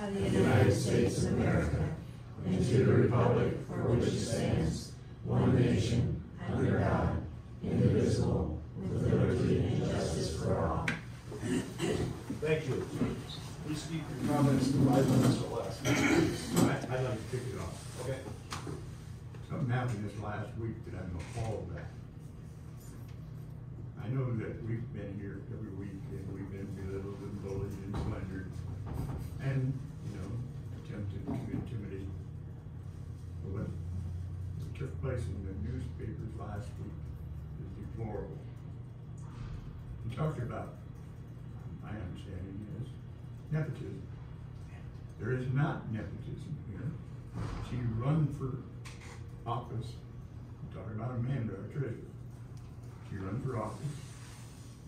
of the United States of America and to the republic for which it stands, one nation, under God, indivisible, with liberty and justice for all. Thank you. Please keep your comments to five minutes or less. I- I'd like to kick it off. Okay. Something happened this last week that I'm appalled at. I know that we've been here every week and we've been belittled and bullied and slandered and, you know, attempted to intimidate. What took place in the newspapers last week is deplorable. You talked about, my understanding is nepotism. There is not nepotism here. She run for office, I'm talking about Amanda, our treasurer. She run for office,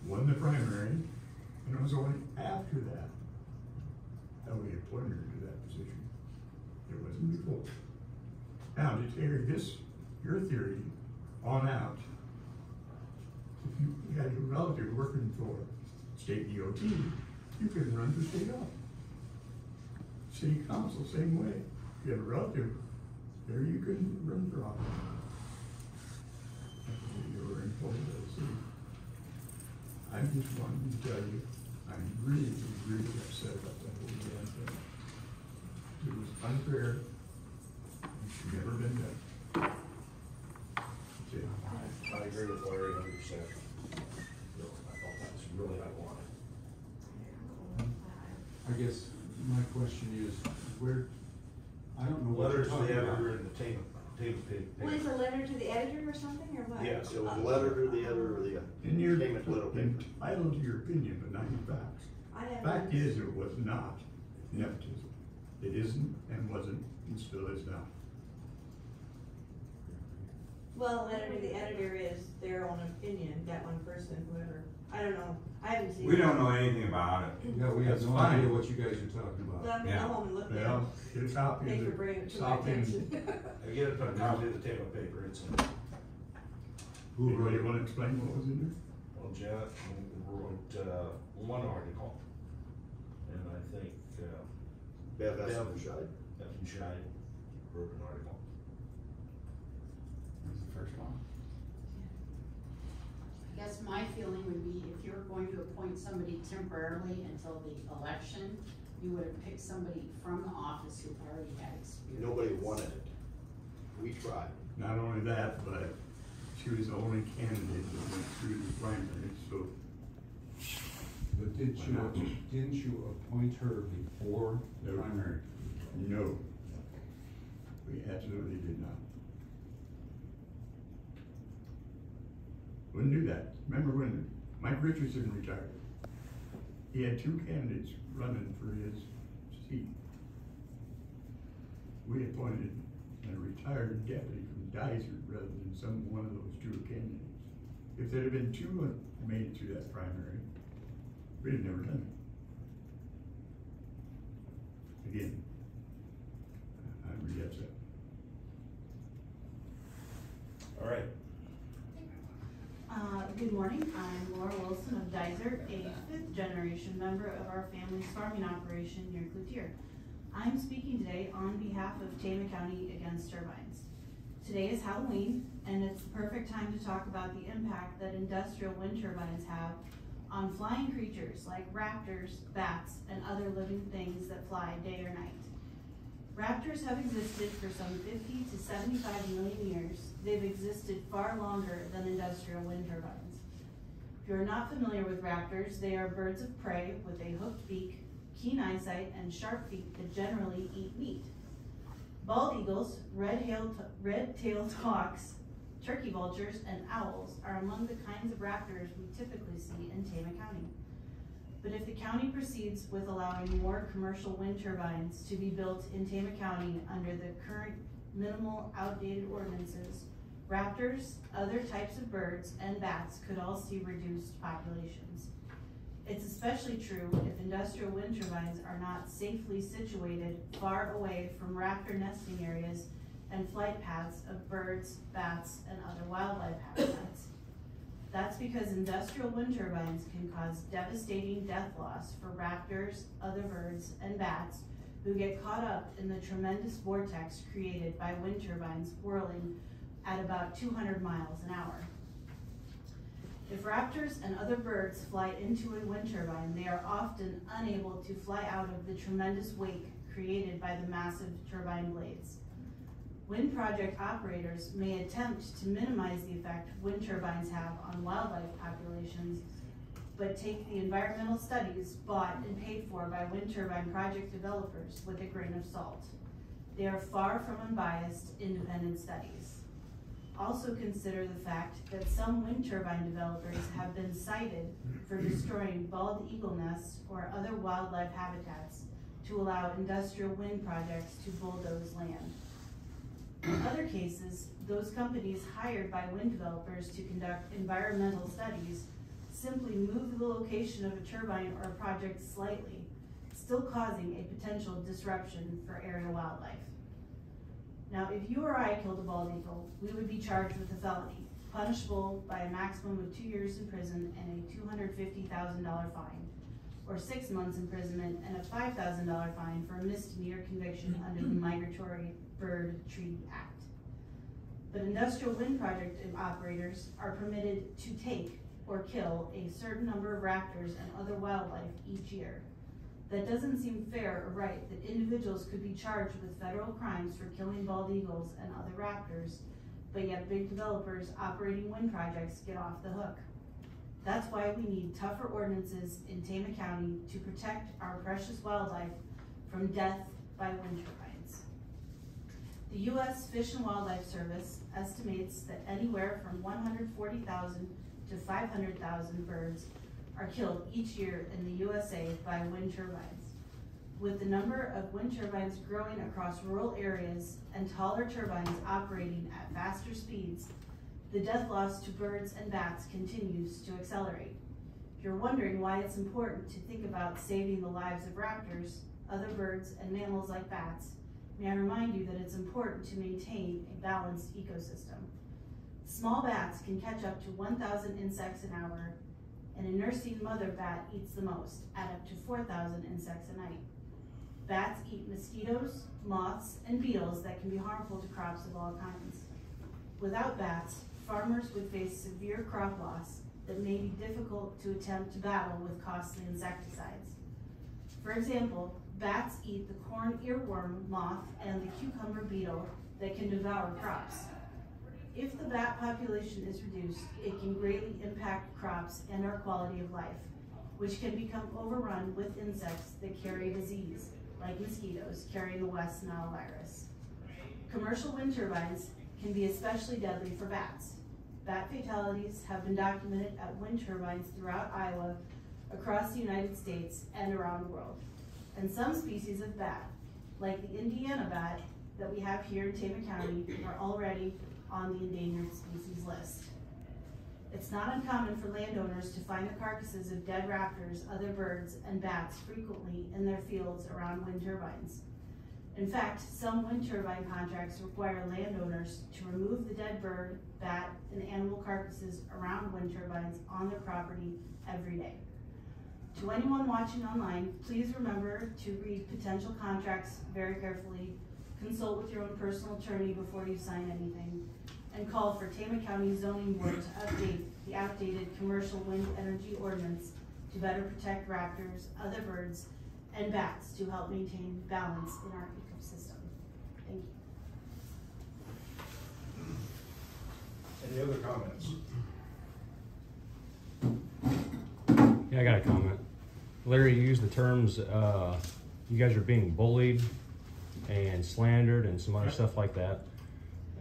won the primary, and it was only after that appointed her to that position. It wasn't before. Now, to carry this, your theory on out, if you had a relative working for state DOT, you could run for state office. City council, same way. If you have a relative, there you can run for office. You were employed the city. I just wanted to tell you, I'm really, really upset about that whole damn thing. It was unfair. It should never been done. That's it. I agree with Larry a hundred percent. I thought that's really unwanted. I guess my question is, where, I don't know what you're Letters to talking the about. editor and the table, table, table. What is a letter to the editor or something, or what? Yes, It was a oh. letter to the editor of the uh, And you're Cayman Little Paper. entitled to your opinion, but not your facts. I have. Fact is, it was not nepotism. It isn't and wasn't and still is not. Well, a letter to the editor is their own opinion, that one person, whoever, I don't know, I haven't seen. We it. don't know anything about it. Yeah, we have That's no fine. idea what you guys are talking Well, about. I'm gonna Yeah. go home and look at it. Well, get a copy Thanks for the, bringing it to my copy of attention. I get it, a copy of the table of paper, it's in, Who wrote Anybody it? wanna explain what was in there? well, Jeff wrote, uh, one article. And I think, Bev Bev. Essenscheid. F and Shine wrote an article. That's the first one. I guess my feeling would be if you're going to appoint somebody temporarily until the election, you would have picked somebody from the office who already had experience. Nobody wanted it. We tried. Not only that, but she was the only candidate that went through the primary, so But did you, didn't you appoint her before the No. primary? no. We absolutely did not. Wouldn't do that. Remember when Mike Richardson retired? He had two candidates running for his seat. We appointed a retired deputy from Dysart rather than some, one of those two candidates. If there'd have been two made it through that primary, we'd have never done it. Again, I'm really upset. All right, Uh, good morning, I'm Laura Wilson of Dysart, a fifth generation member of our family's farming operation near Clutier. I'm speaking today on behalf of Tama County Against Turbines. Today is Halloween, and it's the perfect time to talk about the impact that industrial wind turbines have on flying creatures like raptors, bats, and other living things that fly day or night. Raptors have existed for some fifty to seventy-five million years. They've existed far longer than industrial wind turbines. If you're not familiar with raptors, they are birds of prey with a hooked beak, keen eyesight, and sharp feet that generally eat meat. Bald eagles, red-tailed, red-tailed hawks, turkey vultures, and owls are among the kinds of raptors we typically see in Tama County. But if the county proceeds with allowing more commercial wind turbines to be built in Tama County under the current minimal outdated ordinances, raptors, other types of birds, and bats could all see reduced populations. It's especially true if industrial wind turbines are not safely situated far away from raptor nesting areas and flight paths of birds, bats, and other wildlife habitats. That's because industrial wind turbines can cause devastating death loss for raptors, other birds, and bats who get caught up in the tremendous vortex created by wind turbines whirling at about two hundred miles an hour. If raptors and other birds fly into a wind turbine, they are often unable to fly out of the tremendous wake created by the massive turbine blades. Wind project operators may attempt to minimize the effect wind turbines have on wildlife populations, but take the environmental studies bought and paid for by wind turbine project developers with a grain of salt. They are far from unbiased, independent studies. Also consider the fact that some wind turbine developers have been cited for destroying bald eagle nests or other wildlife habitats to allow industrial wind projects to bulldoze land. In other cases, those companies hired by wind developers to conduct environmental studies simply move the location of a turbine or a project slightly, still causing a potential disruption for area wildlife. Now, if you or I killed a bald eagle, we would be charged with a felony, punishable by a maximum of two years in prison and a two hundred fifty thousand dollar fine, or six months imprisonment and a five thousand dollar fine for a misdemeanor conviction under the Migratory Bird Treaty Act. But industrial wind project operators are permitted to take or kill a certain number of raptors and other wildlife each year. That doesn't seem fair or right that individuals could be charged with federal crimes for killing bald eagles and other raptors, but yet big developers operating wind projects get off the hook. That's why we need tougher ordinances in Tama County to protect our precious wildlife from death by wind turbines. The U.S. Fish and Wildlife Service estimates that anywhere from one hundred forty thousand to five hundred thousand birds are killed each year in the USA by wind turbines. With the number of wind turbines growing across rural areas and taller turbines operating at faster speeds, the death loss to birds and bats continues to accelerate. If you're wondering why it's important to think about saving the lives of raptors, other birds, and mammals like bats, may I remind you that it's important to maintain a balanced ecosystem. Small bats can catch up to 1,000 insects an hour, and a nursing mother bat eats the most, at up to 4,000 insects a night. Bats eat mosquitoes, moths, and beetles that can be harmful to crops of all kinds. Without bats, farmers would face severe crop loss that may be difficult to attempt to battle with costly insecticides. For example, bats eat the corn earworm moth and the cucumber beetle that can devour crops. If the bat population is reduced, it can greatly impact crops and our quality of life, which can become overrun with insects that carry disease, like mosquitoes carrying the West Nile virus. Commercial wind turbines can be especially deadly for bats. Bat fatalities have been documented at wind turbines throughout Iowa, across the United States, and around the world. And some species of bat, like the Indiana bat that we have here in Tama County, are already on the endangered species list. It's not uncommon for landowners to find the carcasses of dead raptors, other birds, and bats frequently in their fields around wind turbines. In fact, some wind turbine contracts require landowners to remove the dead bird, bat, and animal carcasses around wind turbines on their property every day. To anyone watching online, please remember to read potential contracts very carefully, consult with your own personal attorney before you sign anything, and call for Tama County Zoning Board to update the outdated commercial wind energy ordinance to better protect raptors, other birds, and bats to help maintain balance in our ecosystem. Thank you. Any other comments? Yeah, I got a comment. Larry, you used the terms, uh, you guys are being bullied and slandered and some other stuff like that.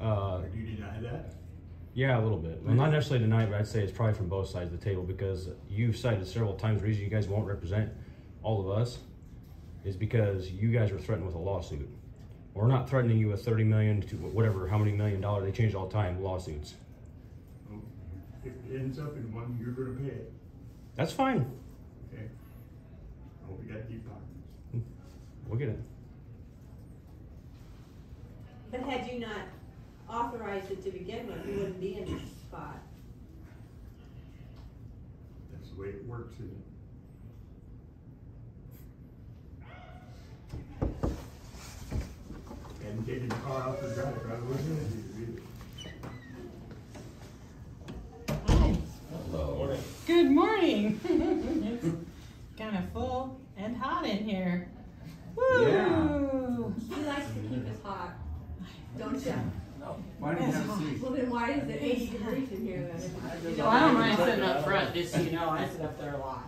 Uh, Do you deny that? yeah, a little bit. Well, not necessarily tonight, but I'd say it's probably from both sides of the table because you've cited several times the reason you guys won't represent all of us is because you guys were threatened with a lawsuit. We're not threatening you with thirty million to whatever, how many million dollars, they change all the time, lawsuits. If it ends up in one, you're gonna pay it, That's fine? I you got deep pockets. we'll get it. But had you not authorized it to begin with, you wouldn't be in this spot. That's the way it works, isn't it? taking the car out the drive, I wasn't gonna do it. Morning. Good morning. It's kind of full and hot in here. Woo! He likes to keep us hot, don't you? No. Why do you have a seat? Well, then why is it eighty degrees in here then? if you Well, I don't mind sitting up front, just so you know, I sit up there a lot.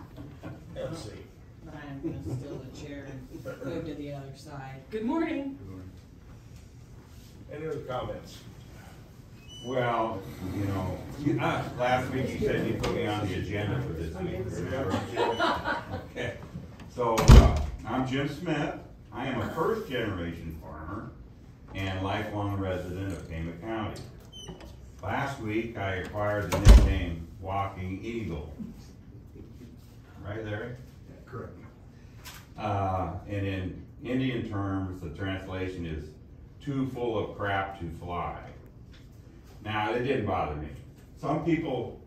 Let's see. But I'm gonna steal the chair and move to the other side. Good morning. Good morning. Any other comments? Well, you know, you, uh, last week you said you put me on the agenda for this meeting, remember? Okay, so, uh, I'm Jim Smith. I am a first-generation farmer and lifelong resident of Tama County. Last week, I acquired the nickname Walking Eagle. Right, Larry? Correct. Uh, and in Indian terms, the translation is too full of crap to fly. Now, it didn't bother me. Some people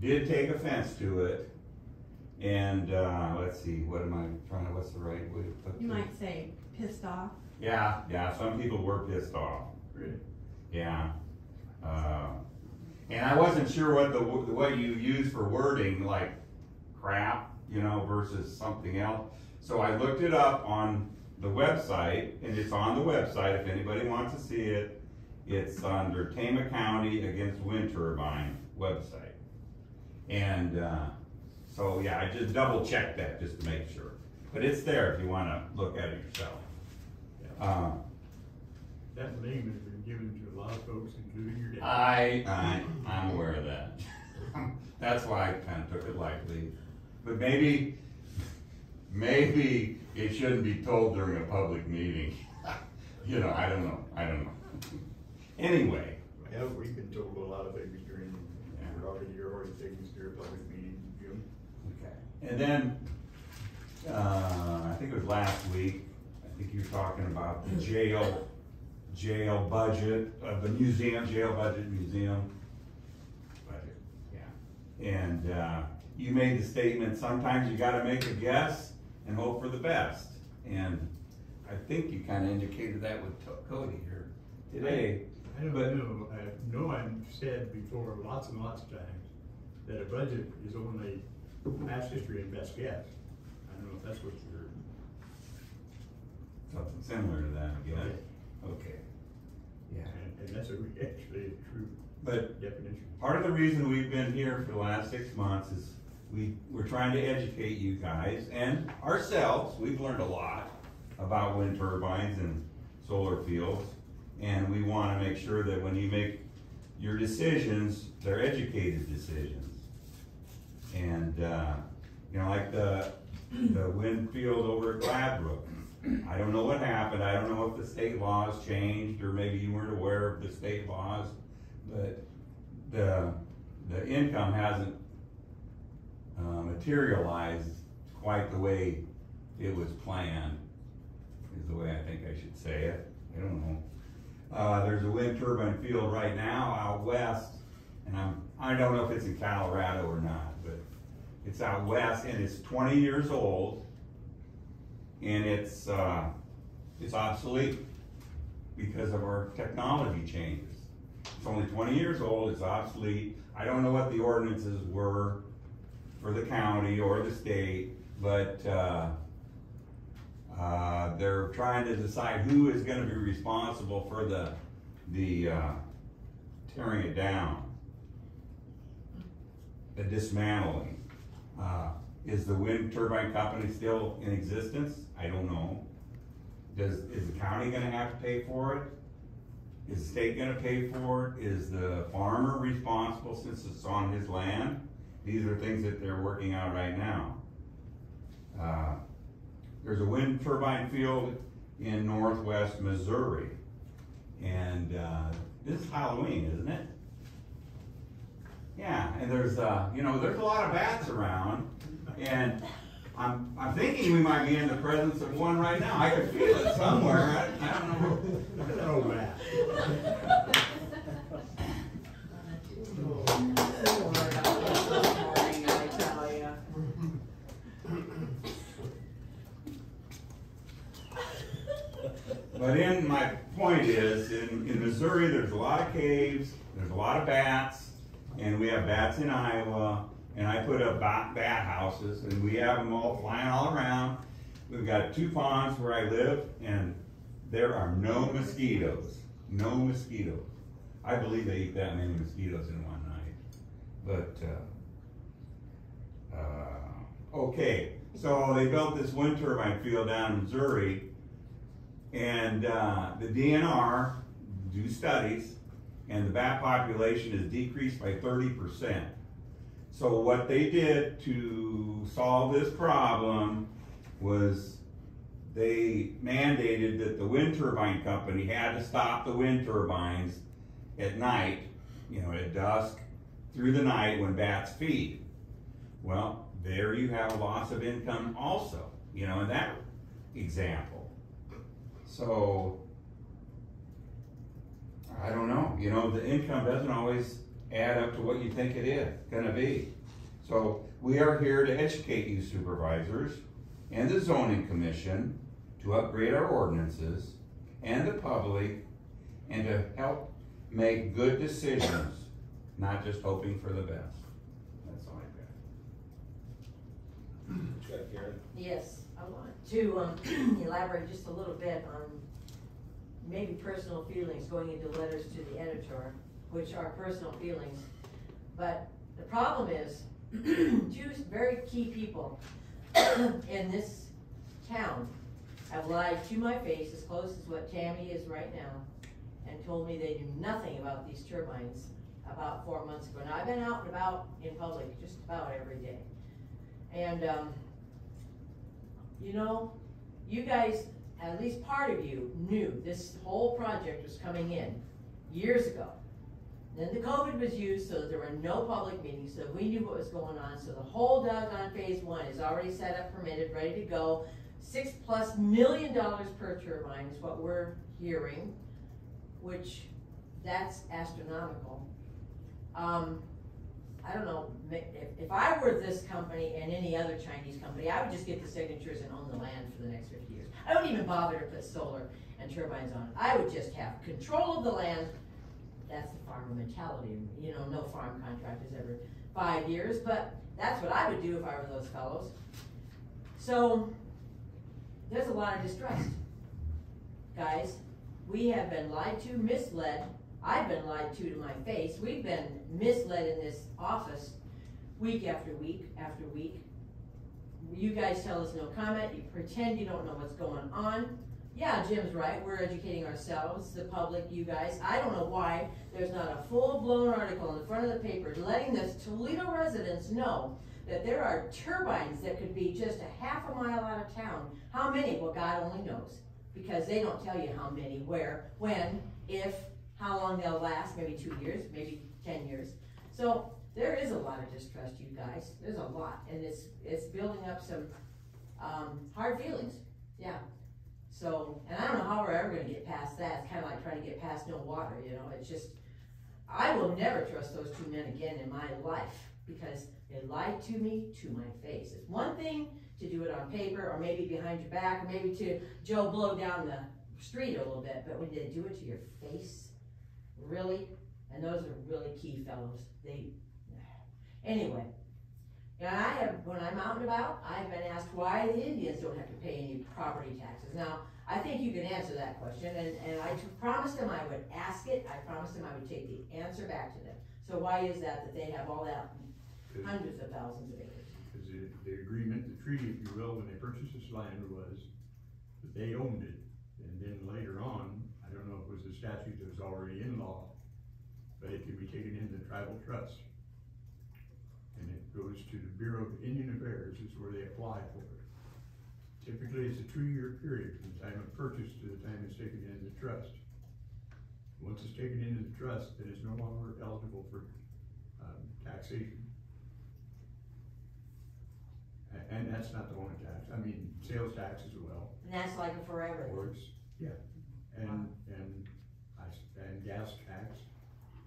did take offense to it. And, uh, let's see, what am I trying to, what's the right way to put this? You might say pissed off. Yeah, yeah, some people were pissed off. Really? Yeah. Uh, and I wasn't sure what the, what you use for wording, like crap, you know, versus something else. So I looked it up on the website, and it's on the website if anybody wants to see it. It's under Tama County Against Wind Turbine website. And, uh, so yeah, I just double checked that just to make sure. But it's there if you wanna look at it yourself. Uh, That name has been given to a lot of folks, including your dad. I, I, I'm aware of that. That's why I kinda took it lightly. But maybe, maybe it shouldn't be told during a public meeting. You know, I don't know, I don't know. Anyway, Yeah, we've been told a lot of things during, Yeah. you're already, you're already taking us to a public meeting, Jim. okay. And then, uh, I think it was last week, I think you were talking about the jail, jail budget, of the museum, jail budget, museum. Budget, yeah. And, uh, you made the statement, sometimes you gotta make a guess and hope for the best. And I think you kinda indicated that with Cody here today. I don't But- know, I know I've said before lots and lots of times that a budget is only past history and best guess. I don't know if that's what you're. Something similar to that, I guess. Okay. Yeah. And, and that's a, actually a true But definition. part of the reason we've been here for the last six months is we, we're trying to educate you guys and ourselves. We've learned a lot about wind turbines and solar fields. And we wanna make sure that when you make your decisions, they're educated decisions. And, uh, you know, like the, the wind field over at Gladbrook. I don't know what happened. I don't know if the state laws changed or maybe you weren't aware of the state laws. But the, the income hasn't uh, materialized quite the way it was planned, is the way I think I should say it. I don't know. Uh, there's a wind turbine field right now out west, and I'm, I don't know if it's in Colorado or not, it's out west and it's twenty years old. And it's, uh, it's obsolete because of our technology changes. It's only twenty years old, it's obsolete. I don't know what the ordinances were for the county or the state, but, uh, uh, they're trying to decide who is gonna be responsible for the, the, uh, tearing it down. The dismantling. Uh, is the wind turbine company still in existence? I don't know. Does, is the county gonna have to pay for it? Is the state gonna pay for it? Is the farmer responsible since it's on his land? These are things that they're working out right now. Uh, There's a wind turbine field in northwest Missouri. And, uh, this is Halloween, isn't it? Yeah, and there's, uh, you know, there's a lot of bats around. And I'm, I'm thinking we might be in the presence of one right now. I could feel it somewhere. I, I don't know. Where. But in, my point is, in, in Missouri, there's a lot of caves, there's a lot of bats, and we have bats in Iowa, and I put up bat, bat houses, and we have them all flying all around. We've got two ponds where I live, and there are no mosquitoes, no mosquitoes. I believe they eat that many mosquitoes in one night, but, uh, uh, okay, so they built this wind turbine field down in Missouri, and uh, the DNR do studies, and the bat population is decreased by 30%. So what they did to solve this problem was they mandated that the wind turbine company had to stop the wind turbines at night, you know, at dusk, through the night when bats feed. Well, there you have a loss of income also, you know, in that example. So, I don't know, you know, the income doesn't always add up to what you think it is gonna be. So, we are here to educate you supervisors and the zoning commission to upgrade our ordinances and the public and to help make good decisions, not just hoping for the best. That's all I got. Check, Karen. Yes, I want to um, elaborate just a little bit on maybe personal feelings going into letters to the editor, which are personal feelings. But the problem is, two very key people in this town have lied to my face as close as what Tammy is right now and told me they knew nothing about these turbines about four months ago. Now, I've been out and about in public just about every day. And, um, you know, you guys, at least part of you, knew this whole project was coming in years ago. Then the COVID was used, so there were no public meetings, so we knew what was going on. So the whole doggone phase one is already set up, permitted, ready to go. Six plus million dollars per turbine is what we're hearing, which that's astronomical. Um, I don't know, if, if I were this company and any other Chinese company, I would just get the signatures and own the land for the next fifty years. I don't even bother to put solar and turbines on it. I would just have control of the land. That's the farmer mentality, you know, no farm contract is ever five years, but that's what I would do if I were those fellows. So, there's a lot of distrust. Guys, we have been lied to, misled, I've been lied to to my face. We've been misled in this office week after week after week. You guys tell us no comment, you pretend you don't know what's going on. Yeah, Jim's right, we're educating ourselves, the public, you guys. I don't know why there's not a full-blown article in the front of the paper letting the Toledo residents know that there are turbines that could be just a half a mile out of town. How many? Well, God only knows. Because they don't tell you how many, where, when, if, how long they'll last, maybe two years, maybe ten years. So there is a lot of distrust, you guys. There's a lot, and it's it's building up some um, hard feelings. Yeah. So, and I don't know how we're ever going to get past that. It's kind of like trying to get past no water. You know, it's just I will never trust those two men again in my life because they lied to me to my face. It's one thing to do it on paper or maybe behind your back or maybe to Joe blow down the street a little bit, but when they do it to your face, really? And those are really key fellows. They, anyway. And I have, when I'm out and about, I've been asked why the Indians don't have to pay any property taxes. Now, I think you can answer that question, and, and I promised them I would ask it, I promised them I would take the answer back to them. So why is that, that they have all that, hundreds of thousands of acres? Because the, the agreement, the treaty, if you will, when they purchased this land was that they owned it. And then later on, know if it was a statute that was already in law, but it could be taken into the tribal trust. And it goes to the Bureau of Indian Affairs is where they apply for it. Typically, it's a two-year period from the time of purchase to the time it's taken into the trust. Once it's taken into the trust, then it's no longer eligible for, um, taxation. A- And that's not the only tax, I mean, sales tax as well, And that's like a forever. Works. yeah, and, and, I, and gas tax,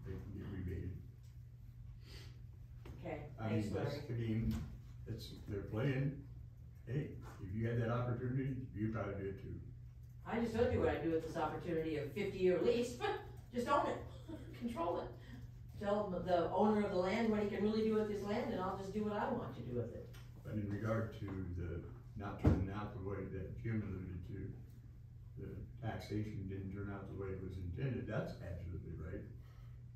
they can get rebated. Okay, I thanks mean, that's, Larry. I mean, it's, they're playing, hey, if you had that opportunity, you'd probably do it too. I just told you what I'd do with this opportunity of fifty-year lease, just own it, control it. Tell the- the owner of the land what he can really do with his land, and I'll just do what I want to do with it. But in regard to the not turning out the way that Jim alluded the taxation didn't turn out the way it was intended, that's absolutely right.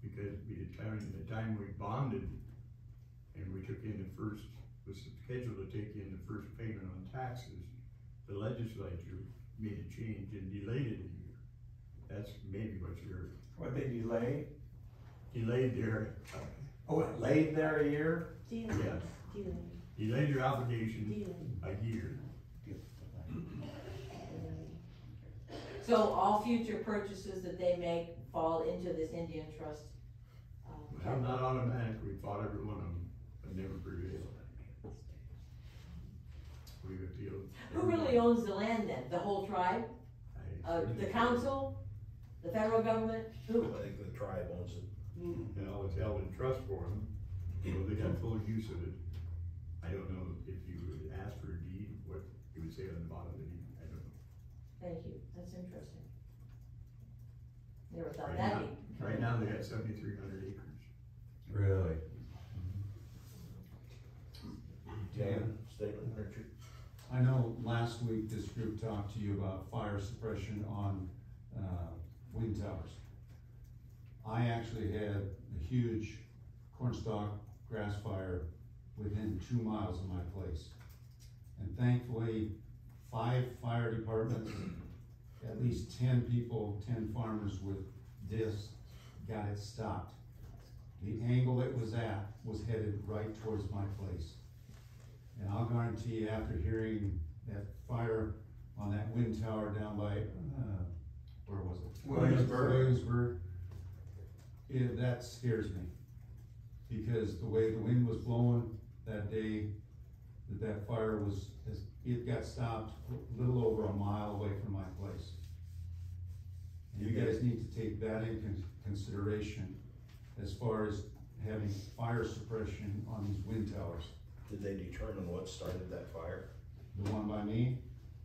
Because we determined the time we bonded and we took in the first, was scheduled to take in the first payment on taxes, the legislature made a change and delayed it a year. That's maybe what you're, What they delay? delayed their, uh, Oh, it laid there a year? Dealing, yeah, dealing, delayed your obligation dealing. a year. So all future purchases that they make fall into this Indian trust. uh, Well, not automatic, we fought every one of them, but never prevailed. We've appealed. Who really owns the land then? The whole tribe? I- Uh, the council? The federal government? Who? I think the tribe owns it. You know, it's held in trust for them, so they got full use of it. I don't know if you would ask for a deed, what it would say on the bottom of the deed, I don't know. Thank you, that's interesting. Never thought Right that'd now, right now, they got seventy-three hundred acres. Really? Dan, statement, Richard? I know last week this group talked to you about fire suppression on, uh, wind towers. I actually had a huge cornstalk grass fire within two miles of my place. And thankfully, five fire departments, at least ten people, ten farmers with discs got it stopped. The angle it was at was headed right towards my place. And I'll guarantee you, after hearing that fire on that wind tower down by, uh, where was it? Williamsburg. Williamsburg, it, that scares me. Because the way the wind was blowing that day, that that fire was, it got stopped a little over a mile away from my place. And you guys need to take that into consideration as far as having fire suppression on these wind towers. Did they determine what started that fire? The one by me,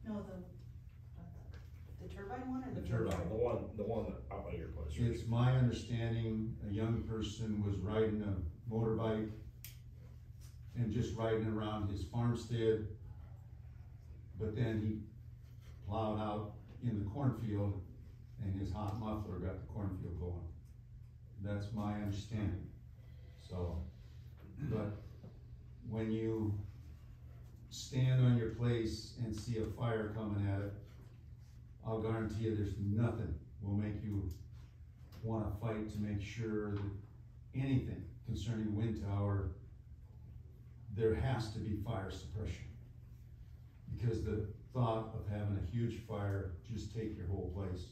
No, the, the turbine one or the? The turbine. The one, the one that out by your place. it's my understanding, a young person was riding a motorbike and just riding around his farmstead. But then he plowed out in the cornfield and his hot muffler got the cornfield going. That's my understanding, so, but when you stand on your place and see a fire coming at it, I'll guarantee you there's nothing will make you wanna fight to make sure that anything concerning wind tower, there has to be fire suppression. Because the thought of having a huge fire just take your whole place,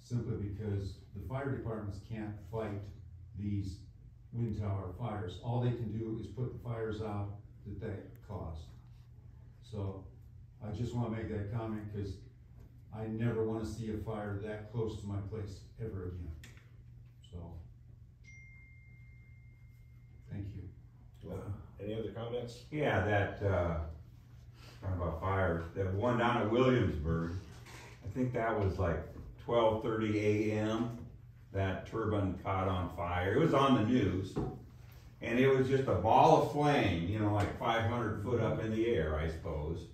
simply because the fire departments can't fight these wind tower fires. All they can do is put the fires out that they caused. So, I just wanna make that comment, cause I never wanna see a fire that close to my place ever again. So. Thank you. Well, Any other comments? Yeah, that, uh, talking about fire, that one down at Williamsburg, I think that was like twelve thirty AM. That turbine caught on fire. It was on the news. And it was just a ball of flame, you know, like five hundred foot up in the air, I suppose.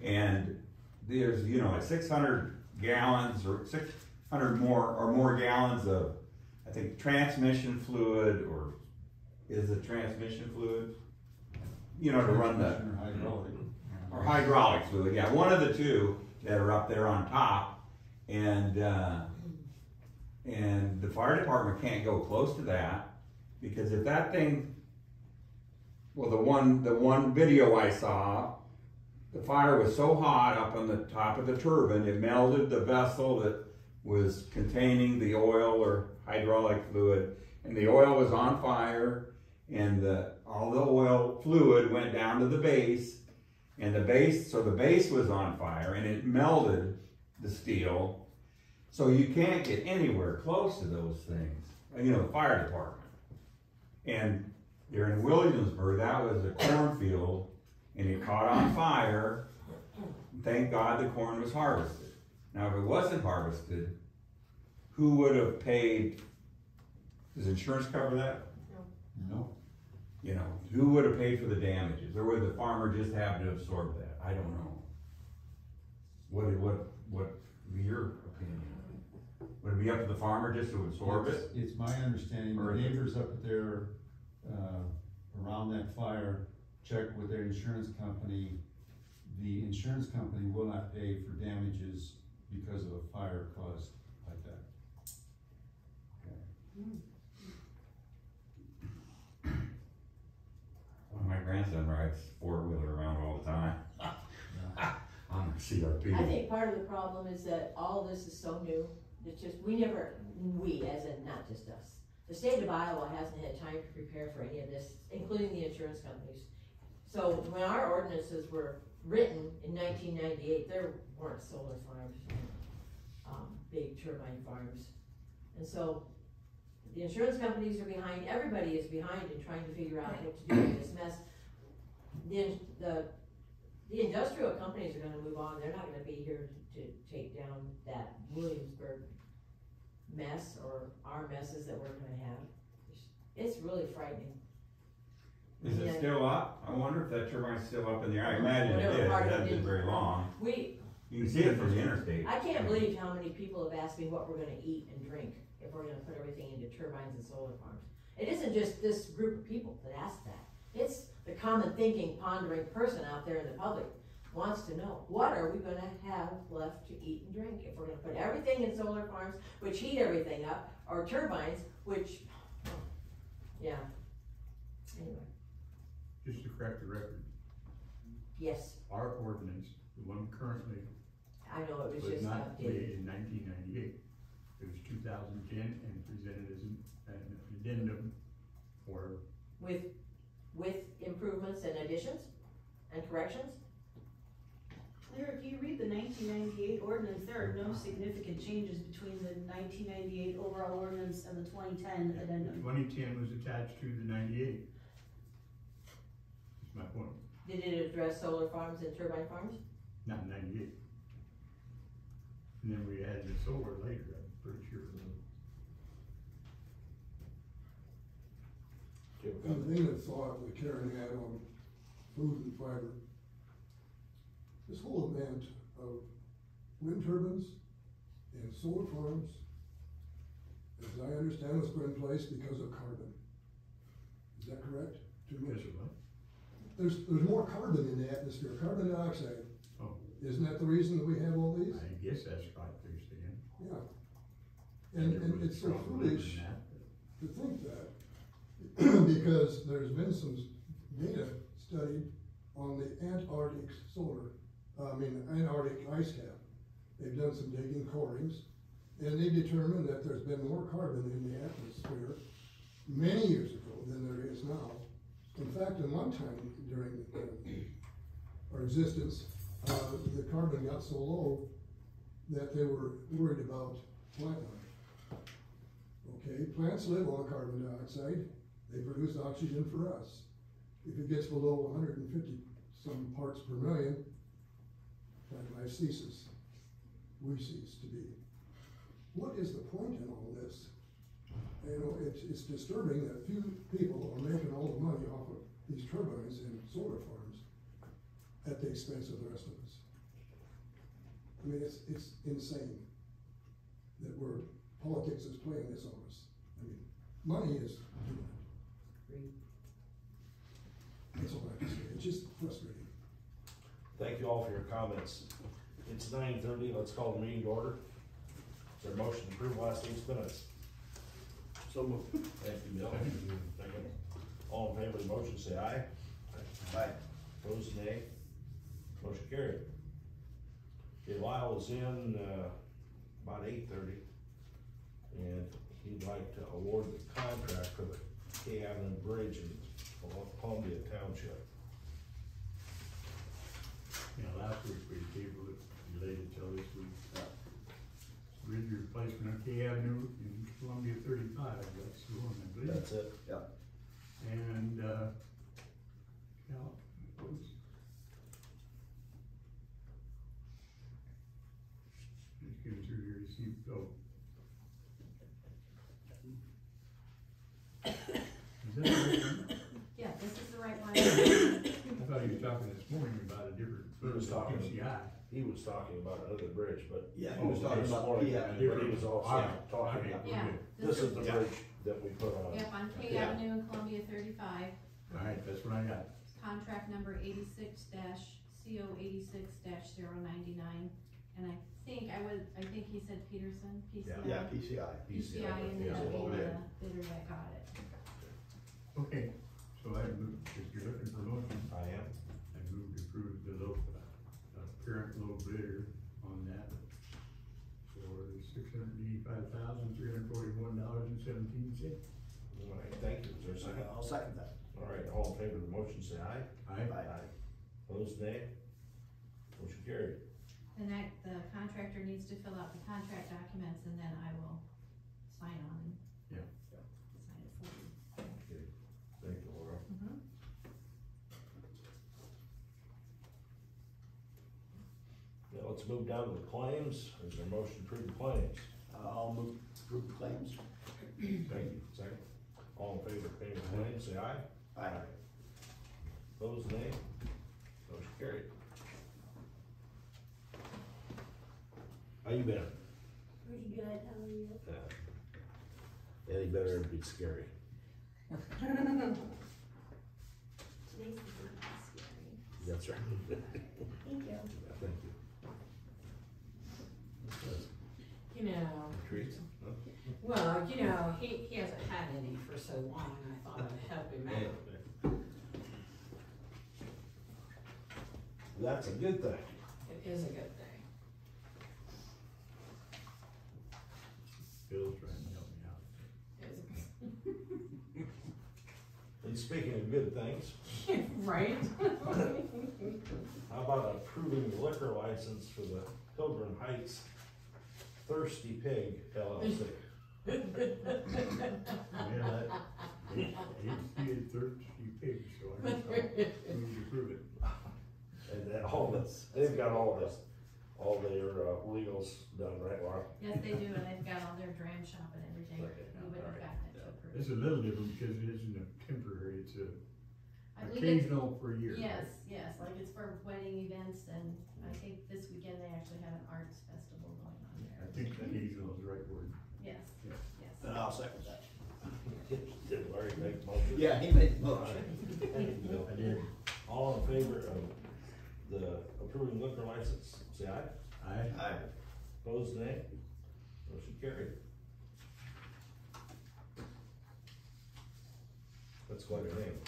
And there's, you know, like six hundred gallons or six hundred more or more gallons of, I think, transmission fluid or is it transmission fluid? You know, to run the, hydraulic. Or hydraulic fluid, yeah, one of the two that are up there on top. And, uh, and the fire department can't go close to that, because if that thing, well, the one, the one video I saw, the fire was so hot up on the top of the turbine, it melted the vessel that was containing the oil or hydraulic fluid, and the oil was on fire, and the, all the oil fluid went down to the base, and the base, so the base was on fire, and it melted the steel, so you can't get anywhere close to those things, uh, you know, the fire department. And there in Williamsburg, that was a cornfield, and it caught on fire. Thank God the corn was harvested. Now, if it wasn't harvested, who would have paid? Does insurance cover that? No, You know, who would have paid for the damages, or would the farmer just have to absorb that? I don't know. What, what, what, your opinion? Would it be up to the farmer just to absorb it? It's my understanding, the Or- neighbors up there, uh, around that fire checked with their insurance company. The insurance company will not pay for damages because of a fire caused like that. Well, my grandson rides four-wheeler around all the time. On the CRP. I think part of the problem is that all this is so new, it's just, we never, we, as in not just us. The state of Iowa hasn't had time to prepare for any of this, including the insurance companies. So when our ordinances were written in nineteen ninety-eight, there weren't solar farms, um, big turbine farms. And so the insurance companies are behind, everybody is behind in trying to figure out what to do with this mess. The, the the industrial companies are gonna move on, they're not gonna be here to, take down that Williamsburg mess or our messes that we're gonna have. It's really frightening. Is it Yeah. still up? I wonder if that turbine's still up in the air. I imagine it Whatever is. It part of hasn't it been is. very long. We, You can see it from the interstate. I can't believe how many people have asked me what we're gonna eat and drink if we're gonna put everything into turbines and solar farms. It isn't just this group of people that ask that. It's the common thinking, pondering person out there in the public wants to know, what are we gonna have left to eat and drink? If we're gonna put everything in solar farms, which heat everything up, or turbines, which, oh, yeah. Anyway, Just to correct the record, yes, our ordinance, the one currently, I know it was was just not updated. made in nineteen ninety-eight. It was two thousand ten and presented as an, an addendum or With, with improvements and additions and corrections? There, if you read the nineteen ninety-eight ordinance, there are no significant changes between the nineteen ninety-eight overall ordinance and the twenty-ten addendum. twenty-ten was attached to the ninety-eight. That's my point, Did it address solar farms and turbine farms? not ninety-eight. And then we added the solar later, I'm pretty sure. And the thing that thought that Karen had on food and fiber. This whole event of wind turbines and solar farms, as I understand, was put in place because of carbon. Is that correct? Too much? Yes, or what? There's, there's more carbon in the atmosphere, carbon dioxide. Oh. Isn't that the reason that we have all these? I guess that's right, they're saying. Yeah. And, There and it's so foolish to think that, because there's been some data studied on the Antarctic solar, I mean, Antarctic ice cap. They've done some digging corings, and they determined that there's been more carbon in the atmosphere many years ago than there is now. In fact, at one time during uh, our existence, uh, the carbon got so low that they were worried about plant life. Okay, plants live on carbon dioxide, they produce oxygen for us. If it gets below hundred and fifty some parts per million, plant life ceases. We cease to be. What is the point in all this? You know, it's, it's disturbing that few people are making all the money off of these turbines and solar farms at the expense of the rest of us. I mean, it's, it's insane that we're, politics is playing this on us. I mean, money is. That's all I have to say, it's just frustrating. Thank you all for your comments. It's nine thirty, let's call the meeting to order. Is there a motion to approve last week's minutes? So moved. Thank you, Bill. Second. All in favor of the motion, say aye. Aye. Opposed, nay. Motion carried. Okay, Lyle was in, uh, about eight thirty, and he'd like to award the contract for the K Avenue Bridge in Columbia Township. You know, last week we tabled it, related till this week. Bridge replacement on K Avenue in Columbia thirty-five, that's the one, I believe. That's it. Yep. And, uh, Cal, what's? looking through here to see, oh. Is that right one? Yeah, this is the right one. I thought he was talking this morning about a different. He was talking- PCI. He was talking about another bridge, but. Yeah, he oh, was talking about morning, PI. But he was also Alright, talking about, Yeah, this is the Yeah. bridge that we put on. Yep, on K Yeah. Avenue in Columbia thirty-five, Alright, that's what I got. contract number eighty-six dash, CO eighty-six dash zero ninety-nine. And I think, I would, I think he said Peterson, PCI. Yeah, PCI. PCI ended Yeah. up being Yeah. the bidder that got it. Okay, so I move, if you're looking for motion, I am. I move to approve the low, current low bidder on that for six hundred and eighty-five thousand, three hundred and forty-one dollars and seventeen cents. All right, thank you. Is there a second? I'll second that. All right, all in favor of the motion, say aye. Aye. Opposed, nay? Motion carried. The next, the contractor needs to fill out the contract documents and then I will sign on and. Yeah. Sign it for you. Okay, Thank you, Laura. Mhm. Now, let's move down to the claims. Is there a motion to approve the claims? Uh, I'll move, approve the claims. Thank you. Second. All in favor of paying the claims, say aye. Aye. Opposed, nay? Motion carried. How you been? Pretty good, how are you? Uh, Any better, it'd be scary. It's nice be scary. That's right. Thank you. Thank you. You know, Treats? Well, you know, he, he hasn't had any for so long, and I thought I'd help him out. That's a good thing. It is a good thing. Bill's trying to help me out. And speaking of good things, Right? how about approving the liquor license for the Pilgrim Heights Thirsty Pig LLC? Yeah, that, it's, it's thirsty pig, so I just thought, move to approve it. And then all this, they've got all this, all their uh, legals done, right, Laura? Yes, they do, and they've got all their dram shop and everything. Okay, We would have alright. gotten it to approve. It's a little different because it isn't a temporary, it's a I believe it's- occasional for a year. Yes, yes, like it's for wedding events and I think this weekend they actually have an arts festival going on I there. think occasional is the right word. Yes, Yeah. yes. Then I'll second that. Did Larry make the motion? Yeah, he made the motion. I did. All in favor of the approving liquor license, say aye. Aye. Aye. Opposed, nay? Motion carried. That's quite a name.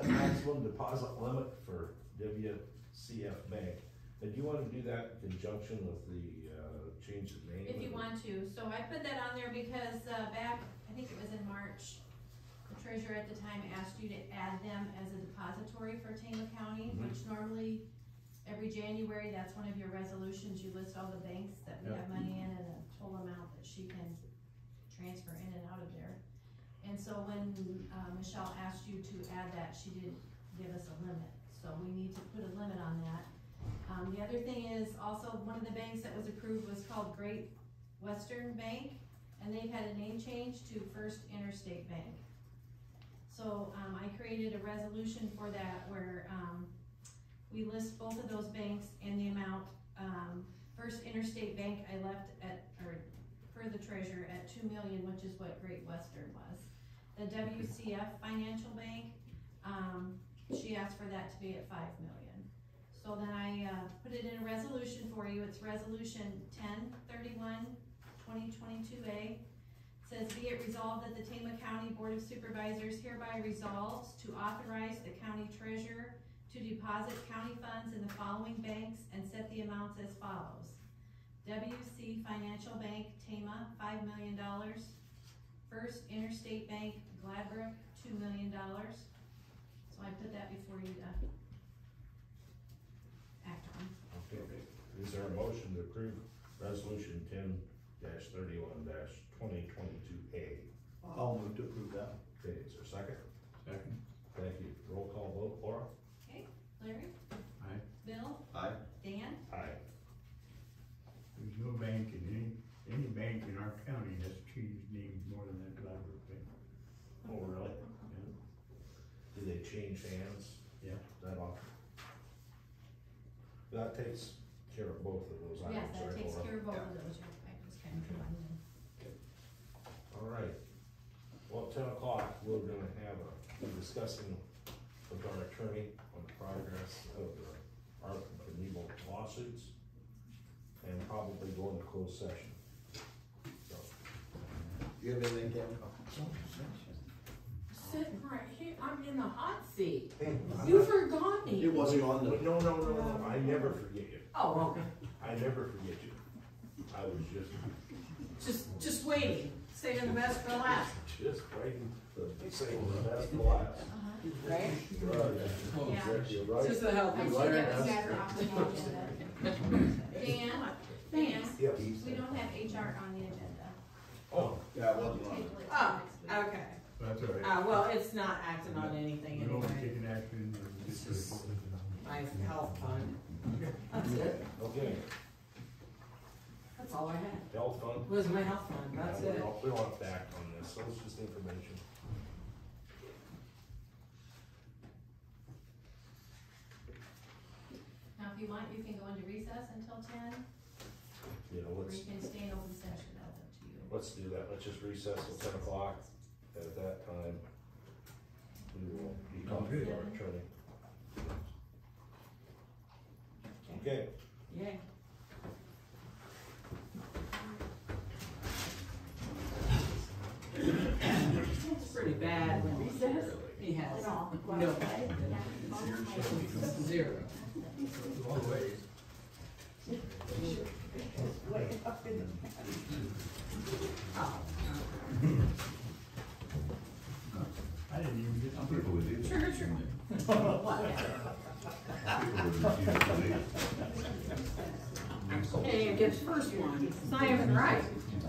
Maximum deposit limit for WCF Bank. And do you wanna do that in conjunction with the, uh, change of name? If you want to, so I put that on there because, uh, back, I think it was in March, the treasurer at the time asked you to add them as a depository for Tama County, Mhm. which normally, every January, that's one of your resolutions, you list all the banks that we Yeah. have money in and a total amount that she can transfer in and out of there. And so when, uh, Michelle asked you to add that, she didn't give us a limit, so we need to put a limit on that. Um, the other thing is also, one of the banks that was approved was called Great Western Bank, and they've had a name change to First Interstate Bank. So, um, I created a resolution for that where, um, we list both of those banks and the amount. Um, First Interstate Bank, I left at, or for the treasurer at two million, which is what Great Western was. The WCF Financial Bank, um, she asked for that to be at five million. So then I, uh, put it in a resolution for you, it's resolution ten thirty-one, twenty twenty-two A. Says, be it resolved that the Tama County Board of Supervisors hereby resolves to authorize the county treasurer to deposit county funds in the following banks and set the amounts as follows. WC Financial Bank, Tama, five million dollars. First Interstate Bank, Gladbrook, two million dollars. So I put that before you to act on. Okay, is there a motion to approve resolution ten thirty-one twenty twenty-two A? I'll move to approve that. Okay, is there a second? Second. Thank you. Roll call vote, Laura? Okay, Larry? Aye. Bill? Aye. Dan? Aye. There's no bank in any, any bank in our county has changed names more than that Gladbrook Bank. Oh, really? Yeah. Do they change hands Yeah. that often? That takes care of both of those items, Yes, that right, takes Laura? care of both of those, I just kind of combined. All right. Well, at ten o'clock, we're gonna have a, be discussing with our attorney on the progress of the Arthur and Knievel lawsuits and probably go into closed session. So, You have anything, Tim? Sitting right here, I'm in the hot seat. You forgot me. It wasn't on the, No, no, no, no, I never forget you. Oh, okay. I never forget you. I was just, Just, just waiting, saving the best for last, just waiting to say the best for last. right? Right. You're right. Just a healthy I see life. that you guys off the agenda. Dan, Dan, Yep. we don't have HR on the agenda. Oh, yeah, it wasn't on. Table it to Oh, okay. That's all right. Uh, well, it's not acting on anything We don't anyway. take an action, or It's just. just my health fund. That's it. okay. That's all I had. Health fund. Was my health fund, that's Yeah, we it. don't- We don't have to act on this, so it's just information. Now, if you want, you can go into recess until ten, You know, or let's, you can stay in open session, that's up to you. let's do that, let's just recess till ten o'clock, and at that time, we will be talking to our attorney. Okay, Yay. It's pretty bad when he has no. Zero. Oh, I didn't even get. Some people would do that. True. Hey, it gets first one, it's not even right,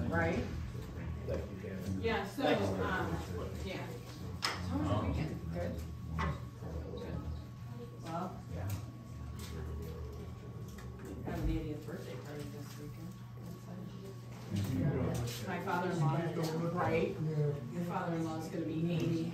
right? thank you, Ken. Yeah, so, um, yeah. How was your weekend? Good? Good. Well. Have an eightieth birthday party this weekend. My father-in-law, right, your father-in-law's gonna be eighty,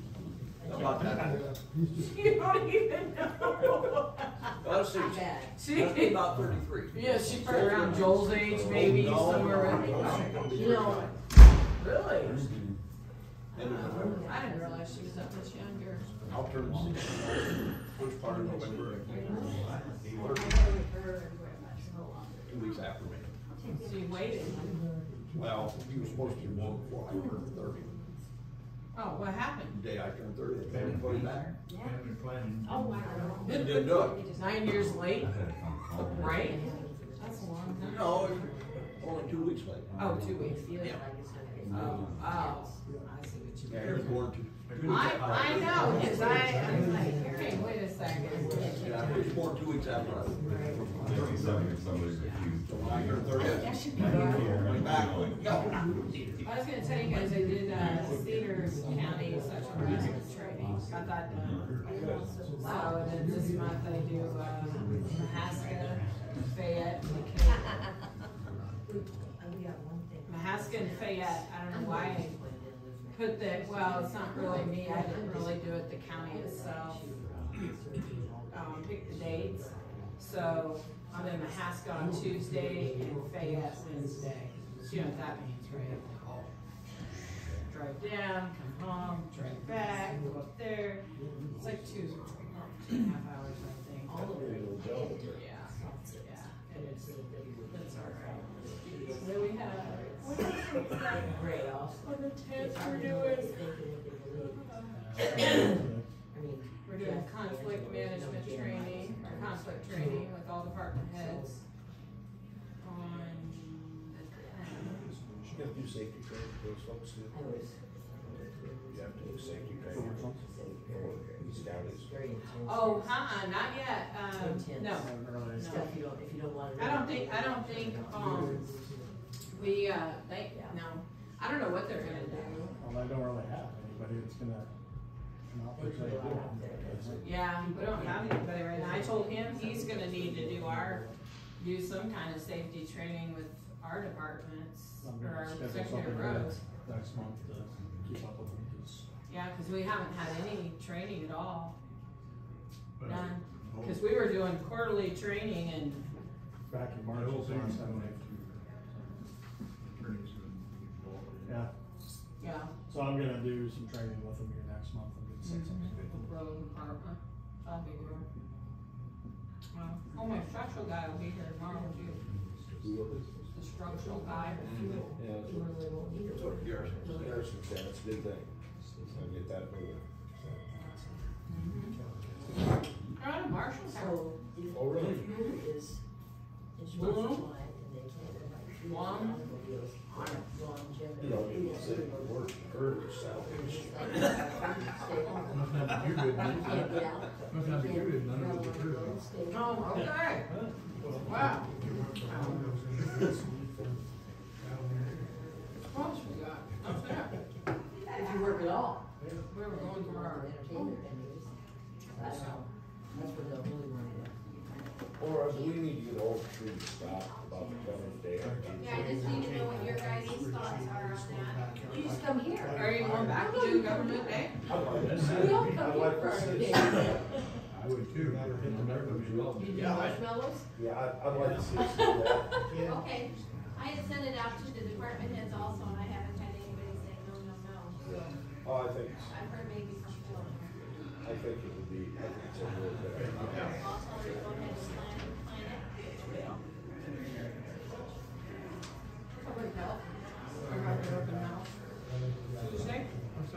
About that. You don't even know. Well, she, She, about thirty-three. yeah, she's probably around Joel's age, maybe, No, somewhere around. No. Really? End of November. I didn't realize she was that much younger. I'll turn sixty. First part of November. Two weeks after me. So you waited. Well, he was supposed to be born before I turned thirty. Oh, what happened? The day I turned thirty, they had to put him back. Family planning. Oh, wow. It didn't do it. Nine years oh. late, right? That's a long time. No, only two weeks late. Oh, two weeks. Yeah. Oh, oh, I see what you Yeah, he was born two. I, I know, cause I, I'm like, okay, wait a second. Yeah, he was two weeks after I. Fifty-seven, if somebody's accused. So when I turned thirty, went back, went, go. I was gonna tell you guys, I did, uh, Cedar County sexual harassment training, got that done. So then this month I do, uh, Mahaska, Fayette, and McKinney. Mahaska and Fayette, I don't know why I put that, well, it's not really me, I didn't really do it, the county itself. Um, pick the dates, so I'm in Mahaska on Tuesday and Fayette Wednesday. So you know what that means, right? Drive down, come home, drive back, go up there, it's like two, two and a half hours, I think. Yeah, yeah, and it's, it's alright. Then we have, what else? Great, on the tenth, we're doing, we're doing conflict management training or conflict training with all department heads on the tenth. You gotta do safety training for those folks too. I was You have to do safety training for these counties. very intense. Oh, uh-uh, not yet, um, Intense. no. Stuff you don't, if you don't wanna. I don't think, I don't think, um, we, uh, they, no, I don't know what they're gonna do. Well, I don't really have anybody that's gonna come out there and do it. Yeah, we don't have anybody right now. I told him he's gonna need to do our, do some kind of safety training with our departments I'm or our gonna schedule secondary something roads. next month to keep up with them, 'cause Yeah, cause we haven't had any training at all, But none. Cause we were doing quarterly training and, back in March. The whole is thing's last gonna time have I- to, attorneys and people. Yeah, yeah, so I'm gonna do some training with them here next month, I'm gonna set something. road department, I'll be here. Well, oh, my structural guy will be here tomorrow too, the structural guy. Yeah, that's what, that's what Garrison, Garrison said, it's a good thing. I'll get that moving. They're out mm-hmm. of Marshall's. So, if, Oh, really? if you is Bloom? insurance line and they can't, like, Blum? automobiles, longevity. You know, people say the word hurt yourself. Nothing happened to you good, none of Can't get that, out. nothing you good, none of it was true. Oh, okay. Wow. What else we got? What's that? If you work at all. We were going to our, Entertainment venues. That's how, that's where they'll really run it. Or do we need to get old tree stop about the Veterans Day? Yeah, I just need to know what your guys' thoughts are on that. You just come here. are you going back to do government day? I'd like to We it. all come I'd here for our day. I would too, but it never would be well. You do Yeah, I- marshmallows? Yeah, I'd, I'd like to see us do that. Okay, I had sent it out to the department heads also, and I haven't had anybody say no, no, no, Oh, I think, it's- I've heard maybe from four. I think it would be, I think it's a really good idea.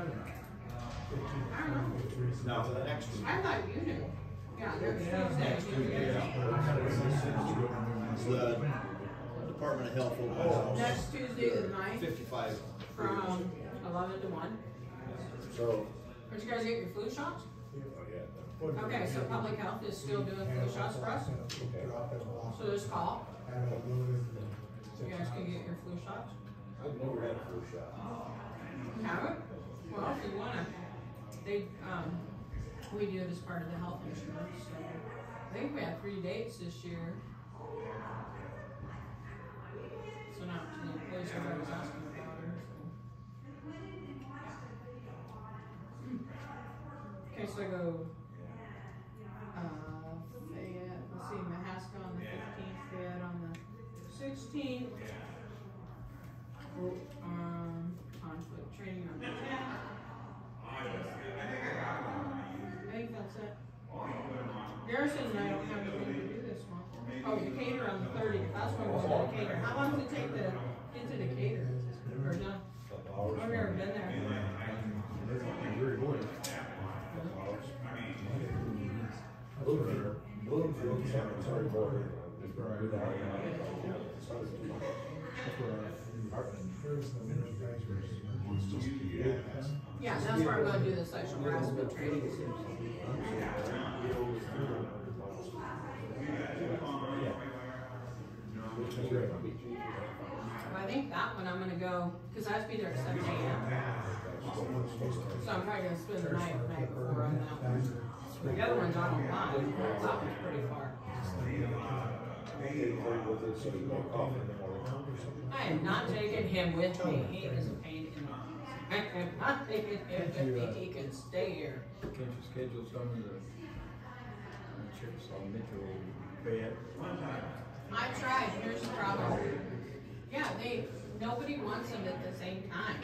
I don't know. Now, for the next one. I thought you knew. Yeah, there's Tuesday. It's the Department of Health open oh, house. Next Tuesday the ninth, Fifty-five. from eleven to one. So, Did you guys get your flu shots? oh, yeah. Okay, so public health is still doing flu shots for us, Okay. so just call. You guys can get your flu shots. I've never had a flu shot. Have it? Well, if you wanna, they, um, we do it as part of the health insurance, so. I think we had three dates this year. So now, to the employees, everybody was asking about her. Okay, so I go, uh, Fayette, let's see, Mahaska on the fifteenth, Fayette on the sixteenth. Um, conflict training on the tenth. Garrison and I don't have anything to do this month. Oh, Decatur on the thirtieth, that's when we're going to Decatur. How long does it take to get to Decatur? Or no? I've never been there. Yeah, that's where I'm gonna do the sexual harassment training. Well, I think that one I'm gonna go, cause I have to be there at seven AM. So I'm probably gonna spend the night, night before on that one. The other one's on online, that one's pretty far. I am not taking him with me, he is a pain in the, I am not taking him with me, he can stay here. Can't you schedule some of the uh, trips on Metro Fayette? I tried, here's the problem. Yeah, they, nobody wants them at the same time.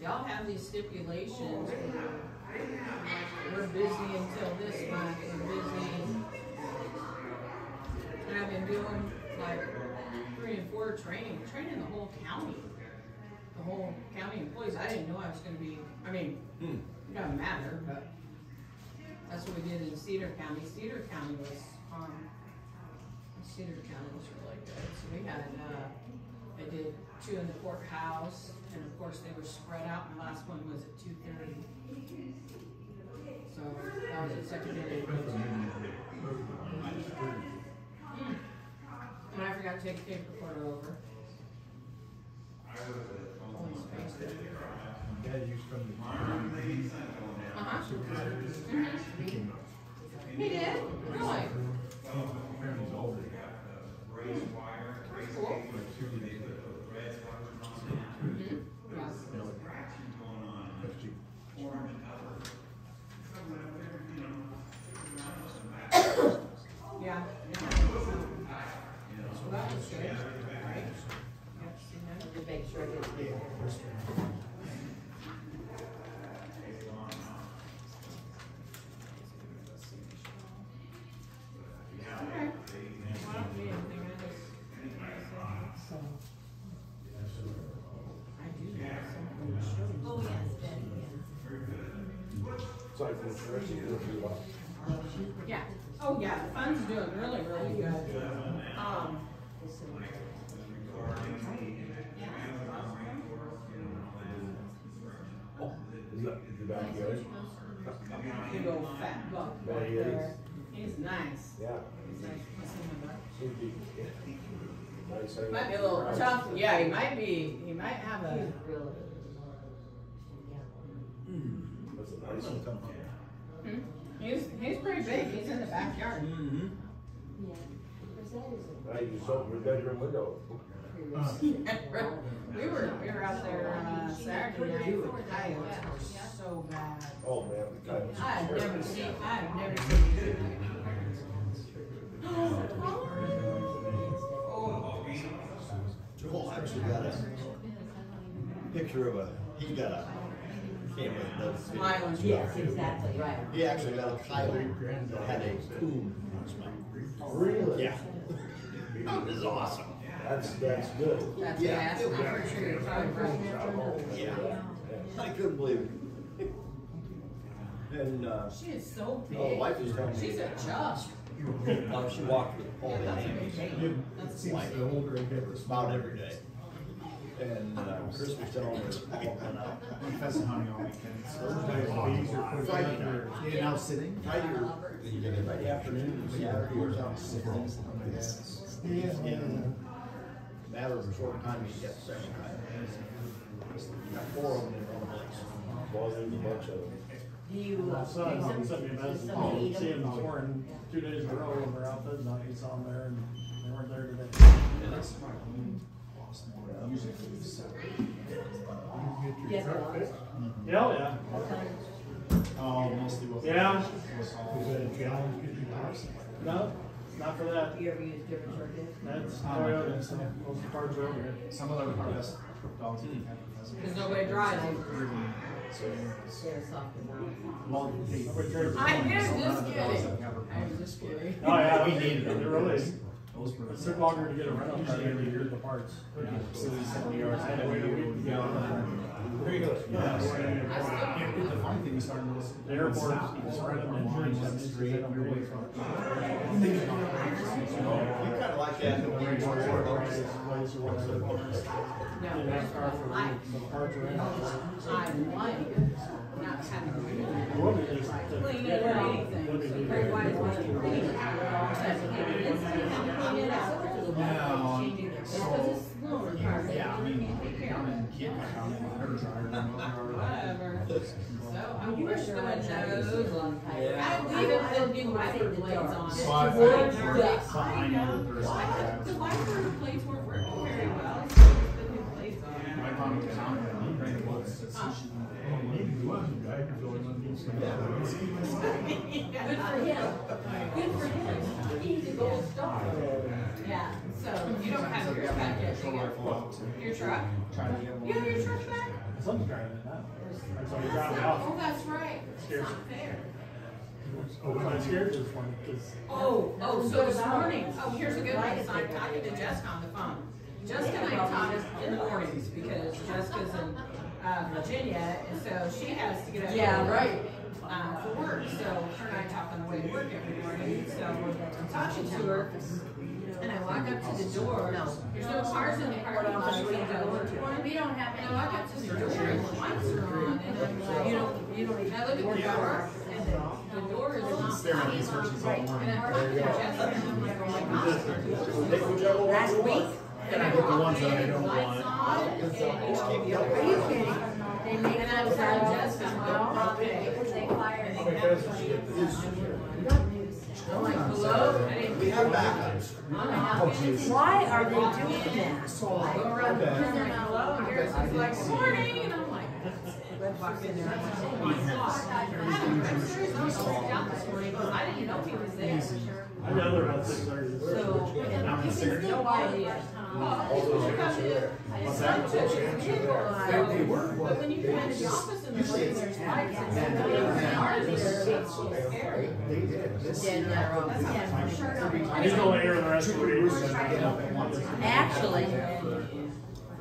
Y'all have these stipulations. We're busy until this month, we're busy. And I've been doing like three and four training, training the whole county. The whole county employees, I didn't know I was gonna be, I mean, it doesn't matter, but that's what we did in Cedar County. Cedar County was, um, Cedar County was really good. So we had, uh, they did two in the courthouse, and of course, they were spread out, and the last one was at two thirty. So that was at secondary. And I forgot to take a tape recorder over. Only space there. Dad used come to. Uh-huh. He came up. He did? Really? Cool. Like two days ago. Mhm. That's cheap. Yeah. So that was good, right? Yep, see that? To make sure that. Okay. Well, I don't need anything, I just. I do have something to show you. Oh, yes, Ben, Sorry for interrupting you, if you want. Yeah, oh, yeah, the fund's doing really, really good. Um. Is that your backyard? Big old fat buck Yeah, back he is. there. He's nice. Yeah. He's nice, I see him back. Should be. Nice, I- Might be a little tough, yeah, he might be, he might have a, That's a nice one. hmm? he's, he's pretty big, he's in the backyard. Mm-hmm. I just opened your bedroom window. We were, we were out there, uh, Saturday night, the coyotes were so bad. Oh, man, the coyotes. I have never seen, I have never seen. actually got a picture of a, he got a, can't remember. the- Smiling. Yes, exactly, right. He actually got a coyote that had a coon. Really? Yeah. It was awesome. That's, that's good. That's Yeah. gas, I'm pretty sure you're probably right. Yeah. I couldn't believe it. And, uh, She is so big. oh, the wife was telling me. She's a chub. Um, she walked with Paul Yeah, that's a in big baby. It That's seems like- the older I get, the about every day. And, uh, Chris was telling her, Paul went out. Pheasant hunting all weekend. Thursday, bees are putting Friday out there. night. Yeah, now sitting. Friday or, Friday afternoon, Saturday or something. Yeah. In a matter of a short time, you get the second time. Got four of them in one place. Well, there's a bunch of them. Do you, My uh, son, take sent me a does message, somebody eat see him them? this morning, two days in a row, when we're out pheasant he saw him there, and they weren't there today. Yes, well, Yeah, oh, yeah. Oh, mostly what. Is Yeah. that a challenge, get you boxing? No, not for that. you ever use different shortcuts? That's Toyota and stuff, those parts are over here. Some of them are best dogs you can have for pheasant. Cause nobody drives them. They're soft and not. Well, they- Nobody cares. I am just Some of the dogs kidding. that have a- I'm just kidding. Oh, yeah, We needed them. It really is. Those were. It took longer to get a rental car than to get the parts. So we sent the yards. I had to wait a week to get one. Very good. Yeah. The funny thing is starting to listen. The airport is right up in Orange, and they don't pay for it. You kinda like that. Place or whatever. No, Yeah, that's car for I, the parts are in. I like not having to What it is, the- clean anything. What it is. Craig White is one of the things. Yeah, I mean, in kid, I'm in hair dryer. So I wish the windows. Yeah. I even put new wiper blades on. So I- Just to I- make sure that- so I know that there's like that. The wiper blades weren't working very well, so I put new blades on. My mom was on it, and he ran the books, said, Huh. "So she- He was, the guy who's always on these. Good for him. Good for him. He's gold star. Yeah, so you don't have yours back yet? Your truck? You have your truck back? Son's driving it now. Oh, that's right. It's not fair. Oh, Oh, oh, so this morning, oh, here's a good one, I'm talking to Jessica on the phone. Jessica and in the mornings, because Jessica's in, uh, Virginia, and so she has to get up. Yeah, early, right. Uh, for work, so her and I talk on the way to work every morning, so I'm talking to her. And I walk up to the door, No. there's no cars in the parking lot. office were you going to? We don't have, and I walk up to the door and the lights are on and I'm like. You don't, you don't even. I look at the door and the, the door is not. Stare at these versus all Right, and I'm talking to Jessica and I'm like, oh my God. Last week? Then I get the ones that I don't want. Are you kidding? They make those telling out. Well, okay. They fire. Like, hello? I. We have backups. Why are they doing that? So I go around the corner, I'm like, hello, and here's, he's like, good morning, and I'm like. Walk in there. I had him upstairs, I was all out this morning, because I didn't know he was there. I got there about six thirty. So, and he no idea. Oh, you come in. What's that? They were. But when you come into the office in the morning, there's lights and stuff, it's scary. They did. This year. He's going here the rest of the week. Actually,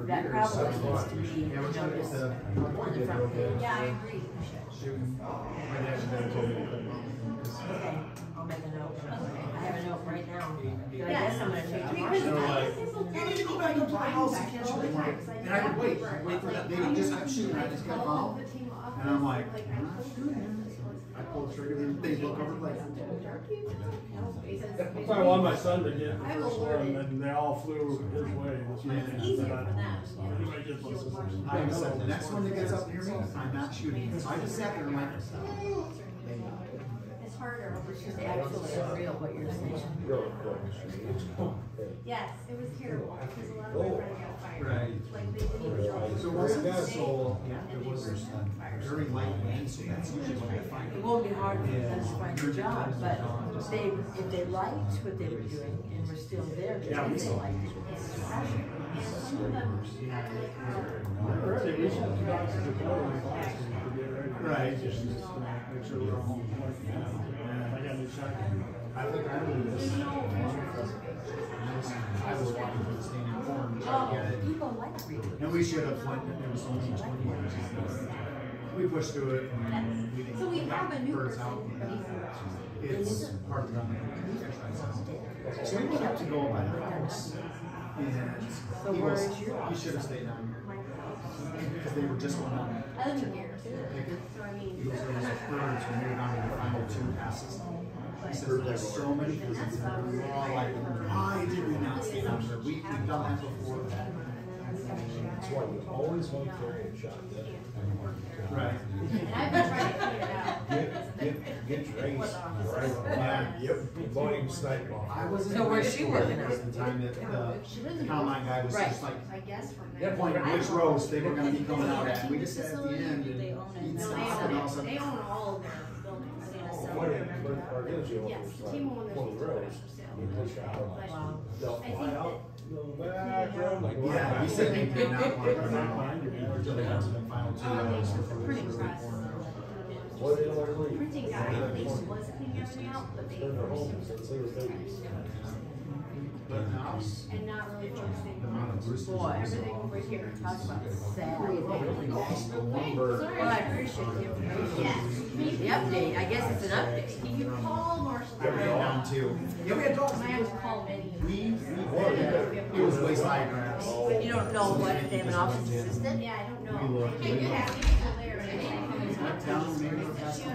that probably needs to be Yeah, we're trying to get noticed on the front page. Yeah, I agree. My dad's been told me to put them on. Okay, I'll make a note. I have a note right now. But I guess I'm gonna take Because tomorrow. I like, think it's okay. You need to go back up to my house and catch them. And I would wait, I'd wait for that, they would just, I'm shooting, I just got home. And I'm like, I'm not doing this. I pulled the trigger, and they look over like. I probably wanted my son to get the first one, and they all flew his way this weekend. Easier for them. He might get. I said, the next one that gets up near me, I'm not shooting. So I just sat there and went. It's harder. It's just actually real what you're saying. Yes, it was terrible, because a lot of my friends got fired. Right. Like, they didn't even. So was it, so, it was during uh, light rain, so that's usually when I find It it. won't be hard for them to find a job, but they, if they liked what they were doing and were still there, Yeah, then we they saw. liked it. And some of them act like, we should have two doctors to go to the classes to get ready. Right. Make sure we're home. I got a new shotgun. I think I knew this. I was walking the standing corn, trying to get it. People like. And we should have it was only twenty years. We pushed through it and we didn't. So we have a new person. out. It's part of the exercise. So we up to go by the house and he was, he should have stayed down here. Because they were just going on. I live in here too, so I He mean. goes, there was birds when they were down in the final two passes. He says, there's so many, because we were all like, why did we not stay down here? We, we've done that before. That's why you always want carrying shotgun. Right. And I've been trying to figure it out. Get, get, get raised right on Yeah. that. Yep. Avoiding snipe off. I was in So where's high she school working at at? the time that uh, She the lives in. combine guy was Right. just like, I guess from they there. pointed which roads they were gonna be coming out at, we just sat at the Facility, end they and own it. he'd No, stop they and all of a own, sudden. they own all of their buildings. They just sell What them. if, what part is you Yes, almost uh, like Timo and there's twenty two rows? for sale. You push out, But they'll I think fly that- out, go back, round, like. Yeah, he said they did not want to run out Behind you, man. until they got to the final two Oh, they rounds before the we were press. Pouring out. What did they leave? Printing guy, at least was cleaning everything out, but they. Turn their home since they was babies. But now, And not really focusing the amount on of roosters. Boy, everything over here. Talk about sad. The lumber. Well, I appreciate the information. Yes. The update, I guess it's an update. Can you call Marshall? Yeah, we had down two. Yeah, we had dogs. I have to call Benny. We, we, it was waist high grass. You don't know what, they have an office assistant? Yeah, I don't know. looked. I think you have people there and everything. Down maybe the past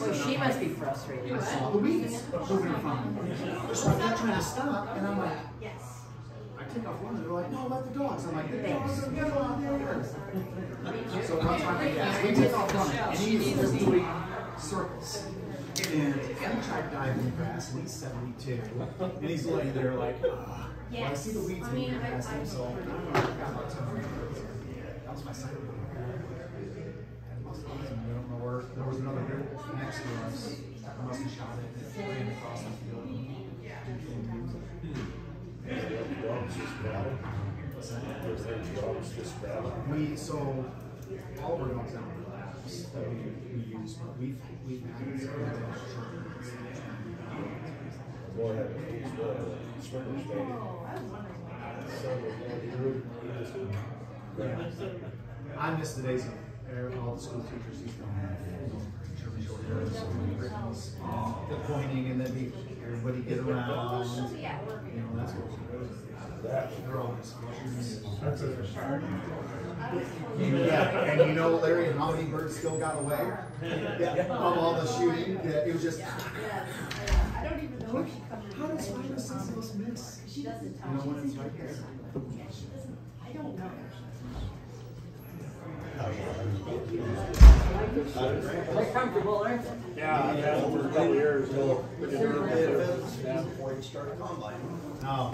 Well, she must be frustrated. I saw the weeds moving in front of me. So I kept trying to stop, and I'm like, Yes. I take off running, they're like, no, let the dogs. I'm like, the dogs are good out there. So once my gas, we take off running, and he is just doing circles. And he tried diving in grass, and he's seventy-two, and he's laying there like, ah. Well, I see the weeds I mean, moving I- past him, I- so I got ten minutes. That was my second. one. I don't know where, there was another here next to us, I must have shot it, it ran across the field. Dogs just grab it. There's their dogs just grab. We, so, all of our dogs out in the labs that we, we use, but we've, I miss the days of all the school teachers used to, know, German the pointing, and then everybody get around, you know, that's what. They're all That's a start. Yeah, and you know, Larry, how many birds still got away? Of all the shooting, that it was just. I don't even know if she comes. How does five or six of us mix? She doesn't You tell. know, when it's right there. Yeah, she doesn't, I don't know. They're comfortable, aren't they? Yeah, I've had for a couple years. Before you start combine. No.